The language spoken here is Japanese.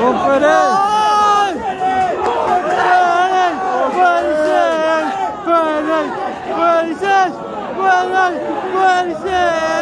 Conferência! Moisés, Moisés, Moisés.